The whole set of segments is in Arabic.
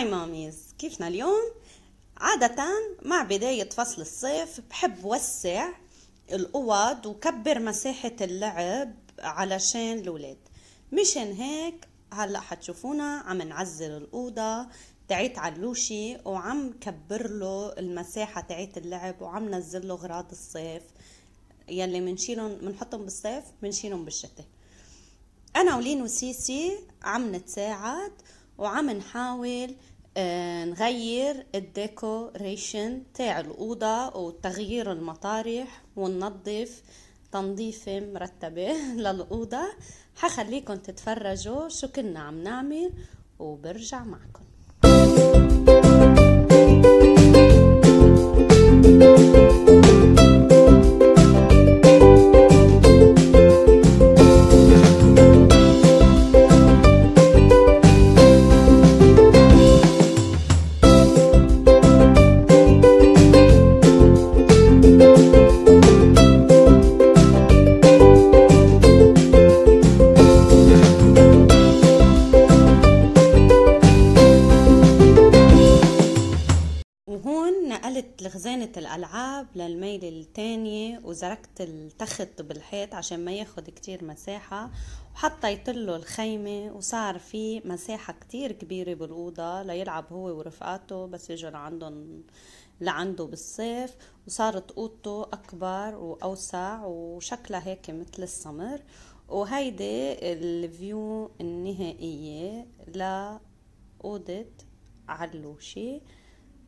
هاي ماميز كيفنا اليوم؟ عادة مع بداية فصل الصيف بحب وسع الأوض وكبر مساحة اللعب علشان الولاد مشان هيك هلأ حتشوفونا عم نعزل الأوضة تاعت علوشي وعم كبر له المساحة تاعت اللعب وعم نزل له غراض الصيف. يلي منشيلهم منحطهم بالصيف منشيلهم بالشتاء. أنا ولين وسيسي عم نتساعد وعم نحاول آه، نغير الديكوريشن تاع الأوضة وتغيير المطارح وننظف تنظيفة مرتبة للأوضة. حخليكم تتفرجوا شو كنا عم نعمل وبرجع معكم. وزركت التخت بالحيط عشان ما ياخد كتير مساحة وحطيت له الخيمة وصار في مساحة كتير كبيرة بالأوضة ليلعب هو ورفقاته بس يجوا لعندهم لعنده بالصيف وصارت أوضته أكبر وأوسع وشكلها هيك مثل السمر. وهيدي الفيو النهائية لأوضة علوشي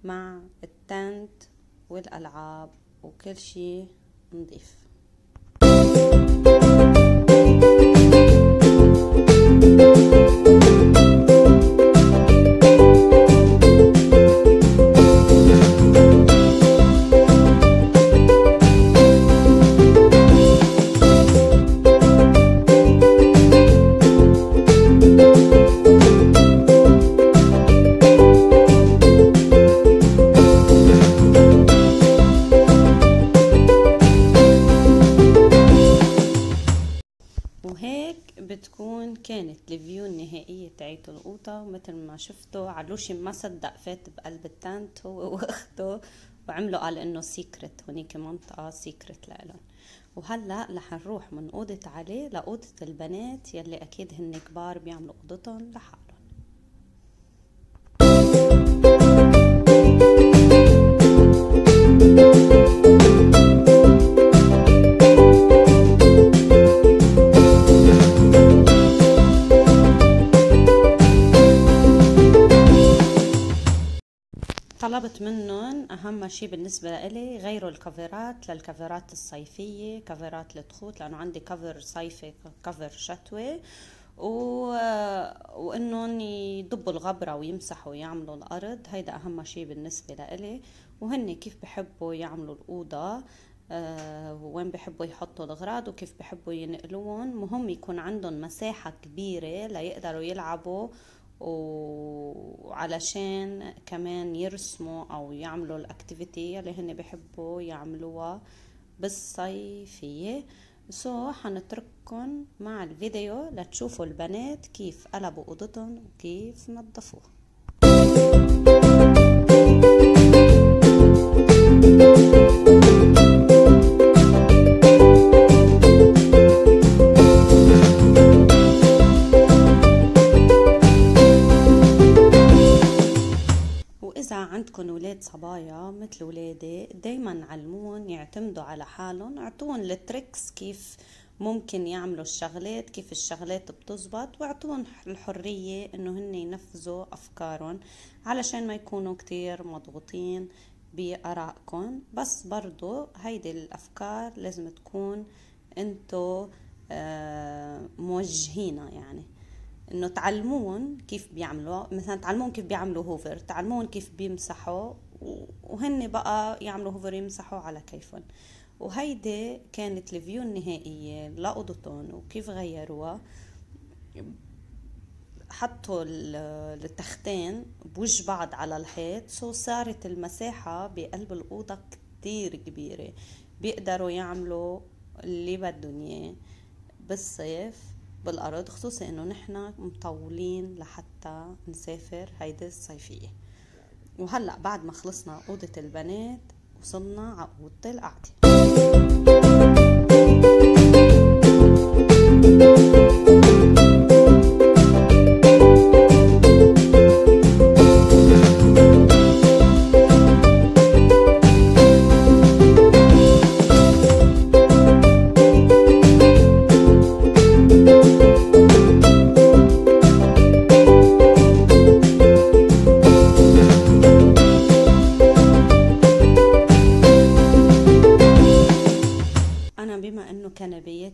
مع التنت والألعاب وكل شي. نضيف وهيك علوشي ما صدق فات بقلب التنت هو واخته وعملوا قال إنه سيكرت هونيك منطقة سيكرت لإلن وهلأ رح نروح من أوضة علي لأوضة البنات يلي أكيد هن كبار بيعملوا أوضتهم لحالهم طلبت منهم أهم شيء بالنسبة لإلي غيروا الكفرات للكفرات الصيفية كفرات التخوت لأنه عندي كفر صيفي كفر شتوي و... وإنهم يضبوا الغبرة ويمسحوا ويعملوا الأرض. هيدا أهم شيء بالنسبة لإلي. وهن كيف بحبوا يعملوا الأوضة؟ آه، وين بحبوا يحطوا الأغراض وكيف بحبوا ينقلوهم؟ مهم يكون عندهم مساحة كبيرة ليقدروا يلعبوا وعلشان كمان يرسموا أو يعملوا ال activity اللي هن بحبوا يعملوها بالصيفية. so so, حنترككم مع الفيديو لتشوفوا البنات كيف قلبوا أوضتهم وكيف نظفوها. وإذا عندكم ولاد صبايا مثل ولادي دايما علمون يعتمدوا على حالهم اعطوهم التريكس كيف ممكن يعملوا الشغلات كيف الشغلات بتزبط واعطوهم الحرية إنه هن ينفذوا افكارهم علشان ما يكونوا كتير مضغوطين بآرائكم بس برضو هيدي الأفكار لازم تكون أنتو آه موجهينها يعني. إنه تعلمون كيف بيعملوا مثلا تعلمون كيف بيعملوا hoover تعلمون كيف بيمسحوا وهن بقى يعملوا hoover يمسحوا على كيفهم. وهيدي كانت ال view النهائية لأوضتهم وكيف غيروها. حطوا التختين بوجه بعض على الحيط so صارت المساحة بقلب الأوضة كتير كبيرة. بيقدروا يعملوا اللي بدهم إياه بالصيف. بالأرض خصوصي إنه نحن مطولين لحتى نسافر هيدي الصيفية. وهلأ بعد ما خلصنا أوضة البنات وصلنا على أوضة القعدة.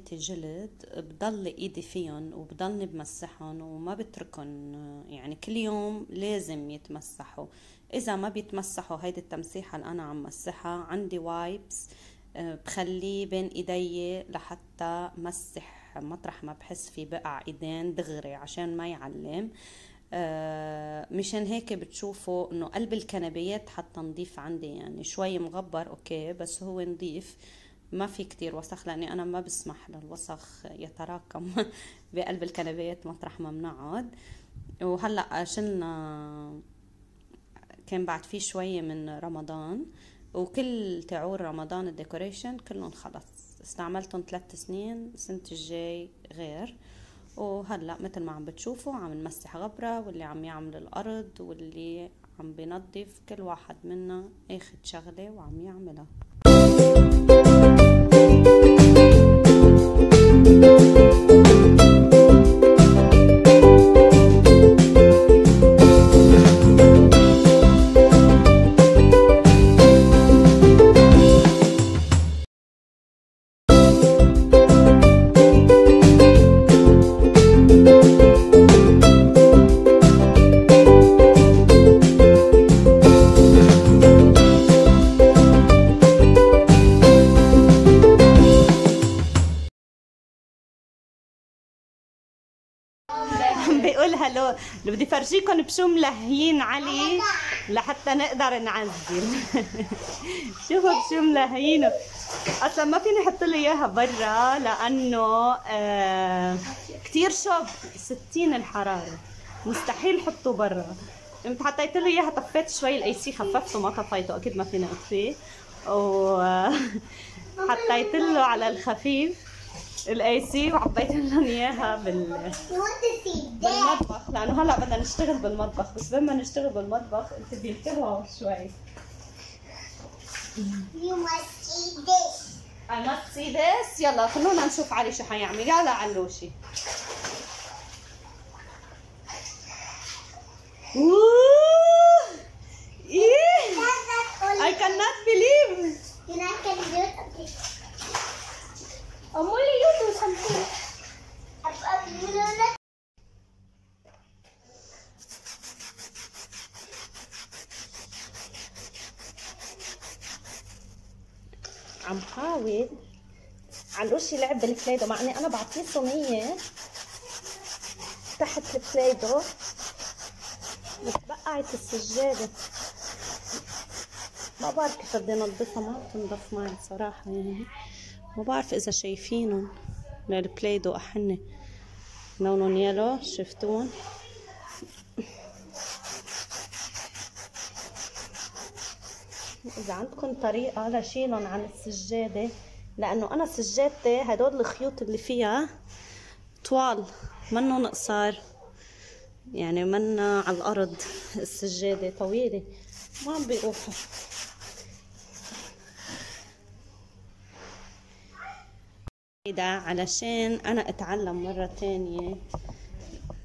كنبياتي جلد بضل ايدي فيهم وبضلني بمسحهم وما بتركهم يعني كل يوم لازم يتمسحوا. إذا ما بيتمسحوا هيدي التمسيحة اللي أنا عم مسحها عندي wipes آه، بخليه بين إيدي لحتى مسح مطرح ما بحس في بقع إيدين دغري عشان ما يعلم. آه مشان هيك بتشوفوا إنه قلب الكنبيات حتى نضيف عندي يعني شوي مغبر okay بس هو نضيف. ما في كتير وسخ لأني أنا ما بسمح للوسخ يتراكم بقلب الكنبات مطرح ما بنقعد وهلأ شلنا كان بعد في شوية من رمضان وكل تعور رمضان الديكوريشن كلهم خلص. استعملتهم ثلاث سنين السنة الجاي غير. وهلأ مثل ما عم بتشوفوا عم نمسح غبرة واللي عم يعمل الأرض واللي عم بينظف كل واحد منا اخد شغلة وعم يعملها. بيقول هلأ بدي فرجيكم بشو ملهيين علي لحتى نقدر نعزل. شوفوا بشو ملهيينه أصلا ما فيني أحط له إياها برا لأنه آه كثير شوب 60 الحرارة. مستحيل حطه برا. قمت حطيت له إياها طفيت شوي ال AC خففته ما طفيته أكيد ما فينا اطفيه و حطيت له على الخفيف. ال AC وعبيت لهم إياها بال بالمطبخ لأنه هلأ بدنا نشتغل بالمطبخ بس لما نشتغل بالمطبخ أنت بينتبهوا شوي You must see this. I must see this. يلا خلونا نشوف علي شو حيعمل يلا علوشي. I cannot believe. You know I can do it. Something. عم حاول. علوشي لعب بال Play-Doh مع إني أنا بعطيه صينية تحت ال Play-Doh بس بقعت السجادة. ما بعرف كيف بدي انضفها ما بتنضف معي صراحة يعني. ما بعرف إذا شايفينهم. للبلايدو احني لونهم يلو شفتون إذا عندكم طريقة لشيلهم عن السجادة لأنه أنا سجادتي هدول الخيوط اللي فيها طوال منهم قصار يعني منا على الأرض السجادة طويلة. ما عم بيروحوا. ده علشان أنا أتعلم مرة تانية.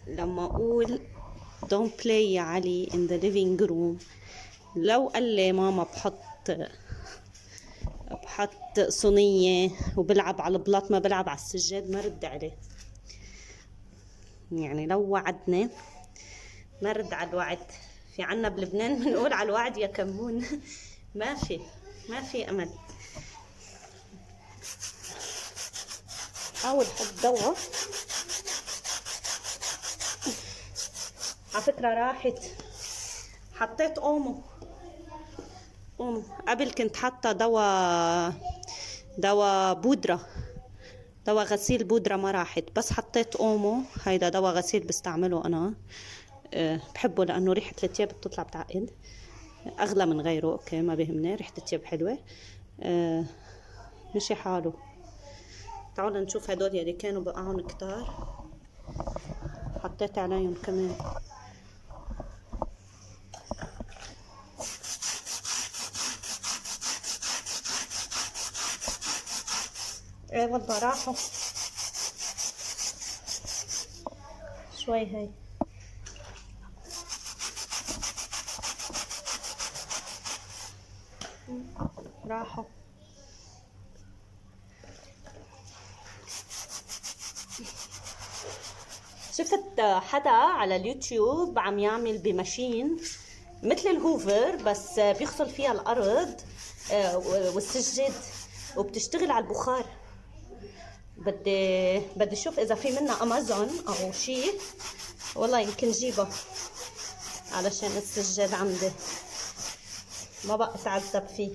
لما أقول don't play يا علي in the living room. لو قال لي ماما بحط بحط صينية وبلعب على البلاط ما بلعب على السجاد ما رد عليه. يعني لو وعدنا ما رد على الوعد. في عنا بلبنان بنقول على الوعد يا كمون ما في ما في أمل. حاول حط دواء على فكرة راحت. حطيت أومو. أومو. قبل كنت حاطة دواء دواء بودرة. دواء غسيل بودرة ما راحت. بس حطيت أومو. هيدا دواء غسيل بستعمله أنا. أه بحبه لأنه ريحة التياب بتطلع بتعقد. أغلى من غيره. أوكي ما بيهمني. ريحة التياب حلوة. أه مشي حاله. تعالوا نشوف هدول يلي كانوا بقعهم كتار. حطيت عليهم كمان. إيه والله راحوا. شوي هاي. راحوا. شفت حدا على اليوتيوب عم يعمل بماشين مثل الهوفر بس بيغسل فيها الأرض آه، والسجاد وبتشتغل على البخار. بدي بدي أشوف إذا في منها أمازون أو شيء. والله يمكن جيبها علشان السجاد عندي. ما بقى أتعذب فيه.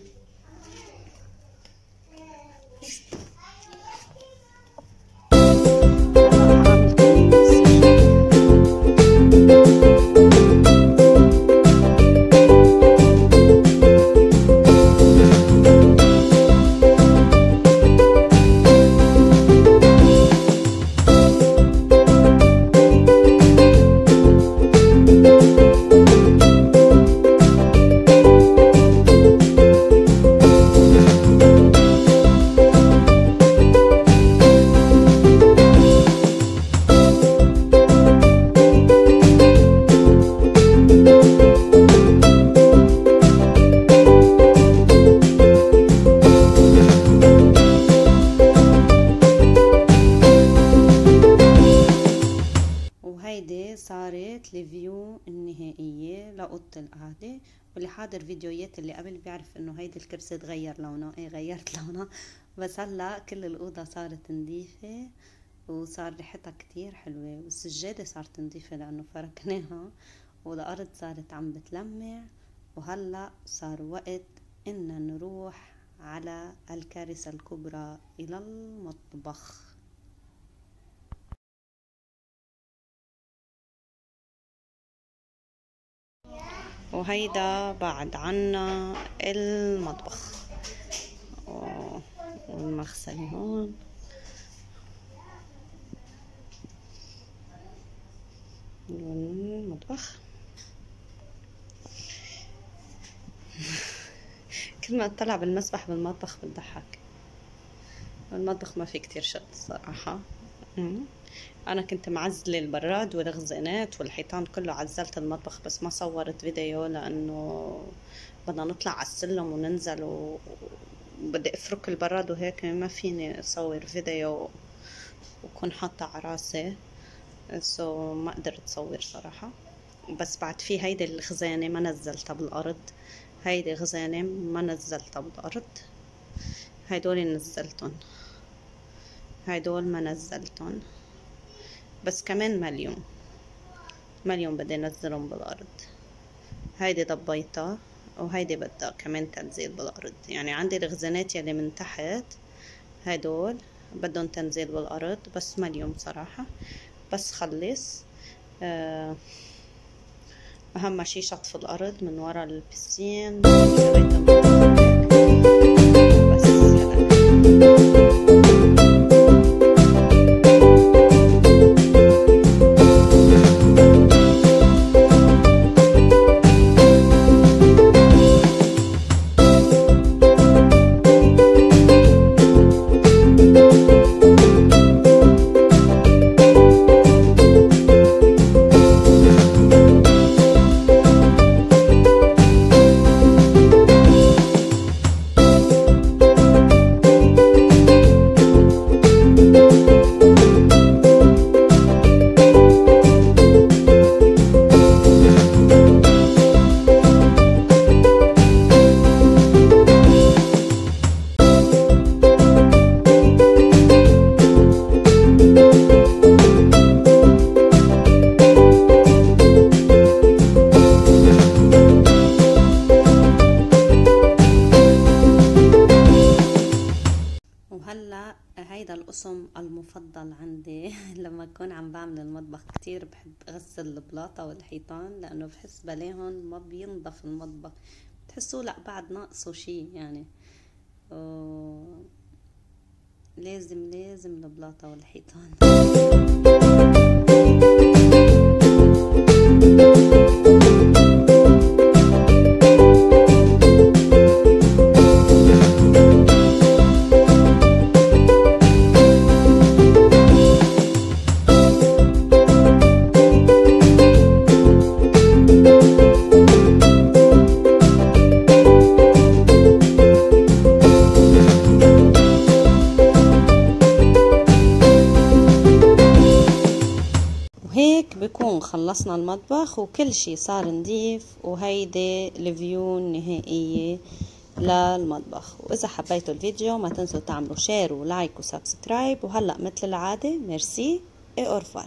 حاضر فيديوهات اللي قبل بيعرف إنه هيدي الكرسي تغير لونه. إيه غيرت لونه. بس هلأ كل الأوضة صارت نظيفة وصار ريحتها كتير حلوة والسجادة صارت نظيفة لأنه فركناها والأرض صارت عم بتلمع وهلأ صار وقت إن نروح على الكارثة الكبرى إلى المطبخ. وهيدا بعد عنا المطبخ. والمغسل هون. والمطبخ. كل ما اطلع بالمسبح بالمطبخ بتضحك. المطبخ ما في كتير شط صراحة. أنا كنت معزلة البراد والخزانات والحيطان كله عزلت المطبخ بس ما صورت فيديو لأنه بدنا نطلع على السلم وننزل وبدي أفرك البراد وهيك ما فيني أصور فيديو وكون حاطة على راسي سو ما قدرت أصور صراحة. بس بعد في هيدي الخزانه ما نزلتها بالأرض هيدي خزانه ما نزلتها بالأرض. هيدول نزلتهم هيدول ما نزلتهم بس كمان مليون. مليون بدي انزلهم بالأرض. هيدي ضبيتها وهيدي بدها كمان تنزيل بالأرض. يعني عندي الخزانات يلي من تحت هدول بدهم تنزيل بالأرض بس مليون صراحة. بس خلص. آه، أهم شي شطف الأرض من ورا البسين. المطبخ كتير بحب أغسل البلاطة والحيطان لأنه بحس بلاهم ما بينضف المطبخ بتحسوا لأ بعد ناقصه شي يعني. و... لازم لازم البلاطة والحيطان. نكون خلصنا المطبخ وكل شي صار نضيف وهيدي ال view النهائية للمطبخ. وإذا حبيتوا الفيديو ما تنسوا تعملوا share و like و subscribe. وهلأ مثل العادة merci et au revoir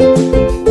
thank you